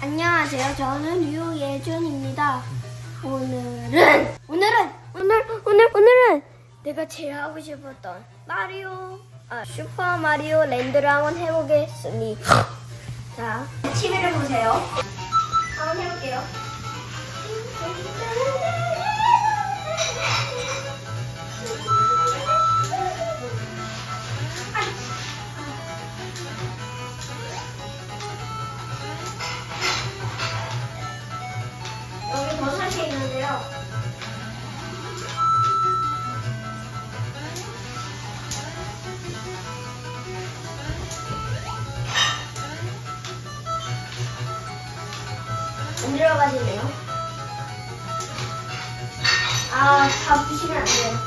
안녕하세요. 저는 유예준입니다. 오늘은 오늘은 오늘 오늘 오늘은 내가 제일 하고 싶었던 마리오 아 슈퍼 마리오 랜드를 한번 해보겠습니다. 자, TV를 보세요. 한번 해볼게요. 안 들어가지네요. 아, 다 부시면 안 돼요.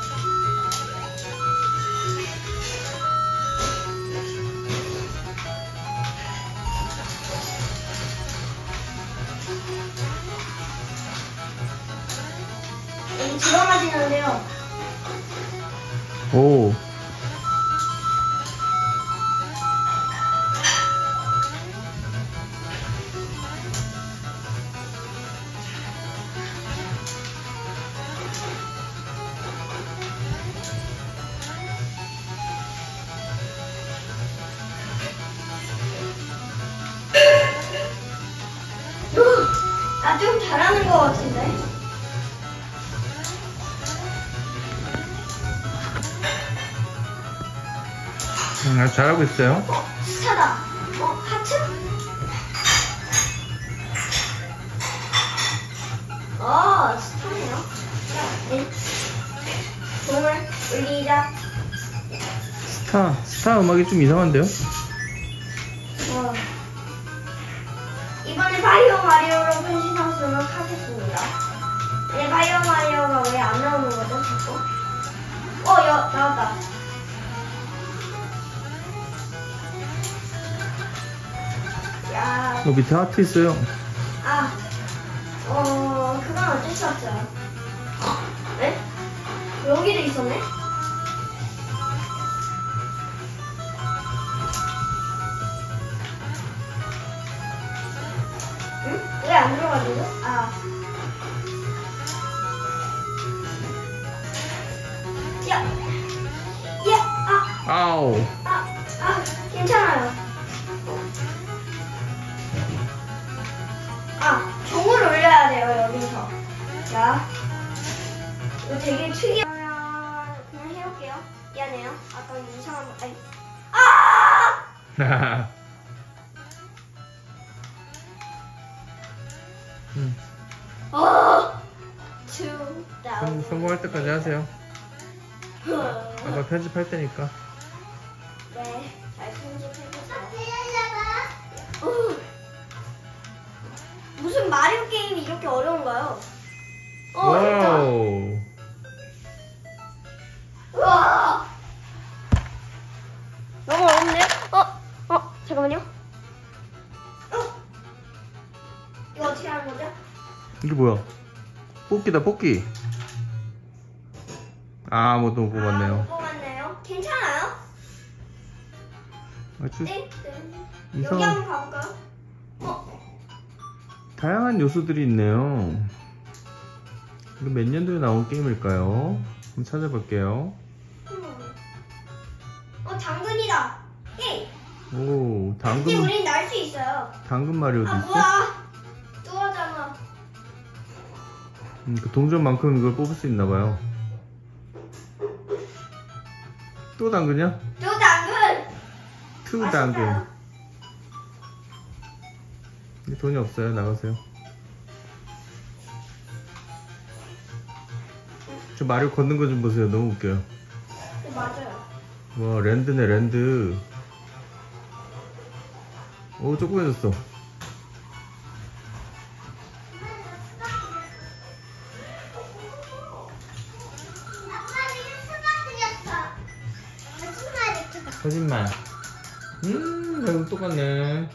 여기 들어가지는데요. 오. 아, 좀 잘하는 것 같은데. 음, 아주 잘하고 있어요. 어, 스타다. 어, 하트? 어, 스타네요. 자, 네. 공을 올리자. 스타, 스타 음악이 좀 이상한데요? 어. 이번에 바이오 마리오로 변신 하도록 하겠습니다. 네, 바이오 마리오가 왜 안 나오는 거죠, 자꾸? 어, 여, 나왔다. 야, 어, 밑에 하트 있어요. 아, 어, 그건 어쩔 수 없어요. 네? 여기도 있었네? 왜 안 들어가지고? 아. 야! 야! 아! 아우. 아! 아! 괜찮아요. 아, 종을 올려야 돼요, 여기서. 자. 이거 되게 특이한. 그냥 해볼게요. 미안해요. 아까 이상한 거. 아니. 아! 음, 어! 투, 성. 성공할 때까지 하세요. 아까 편집할 때니까. 네, 잘 편집해보세요. 어. 무슨 마리오 게임이 이렇게 어려운가요? 어. wow. 우와! 너무 어렵네? 어? 어? 잠깐만요. 이게 뭐야? 뽑기다, 뽑기. 아, 아무도 못 아, 뽑았네요. 못 뽑았네요. 괜찮아요? 아 주 네. 네. 이상- 여기 한번 가볼까요? 어? 다양한 요소들이 있네요. 이거 몇 년도에 나온 게임일까요? 한번 찾아볼게요. 음. 어, 당근이다. 예. 오, 당근, 우린 날 수 있어요. 당근 마리오도 아, 있어? 뭐야. 음, 그 동전만큼 이걸 뽑을 수 있나 봐요. 또 당근이야? 또 당근. 투. 당근. 돈이 없어요. 나가세요. 저 마리오 걷는 거 좀 보세요. 너무 웃겨요. 네, 맞아요. 와, 랜드네, 랜드. 오, 조그매졌어. 거짓말. 음, 이거 똑같네.